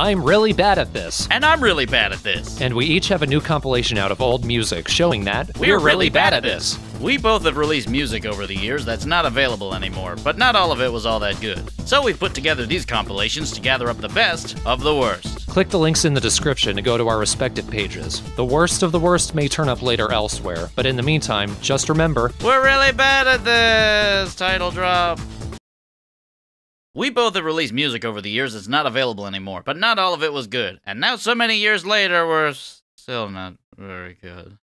I'm really bad at this. And I'm really bad at this. And we each have a new compilation out of old music showing that We're really bad at this. We both have released music over the years that's not available anymore, but not all of it was all that good. So we've put together these compilations to gather up the best of the worst. Click the links in the description to go to our respective pages. The worst of the worst may turn up later elsewhere, but in the meantime, just remember We're really bad at this! Title drop. We both have released music over the years that's not available anymore, but not all of it was good. And now, so many years later, we're still not very good.